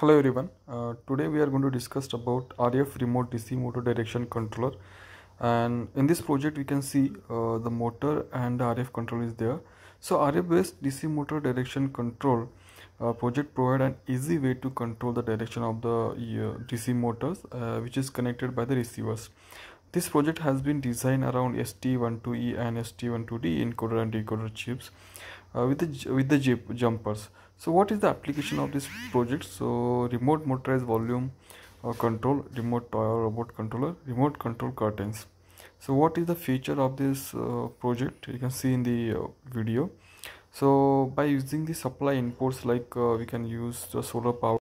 Hello everyone. Uh, today we are going to discuss about RF remote DC motor direction controller and in this project we can see uh, the motor and the RF control is there. So RF based DC motor direction control uh, project provide an easy way to control the direction of the uh, DC motors uh, which is connected by the receivers. This project has been designed around ST12E and ST12D encoder and decoder chips uh, with the with the jumpers. So what is the application of this project? So remote motorized volume uh, control remote toy robot controller remote control curtains. So what is the feature of this uh, project? You can see in the uh, video. So by using the supply inputs like uh, we can use the solar power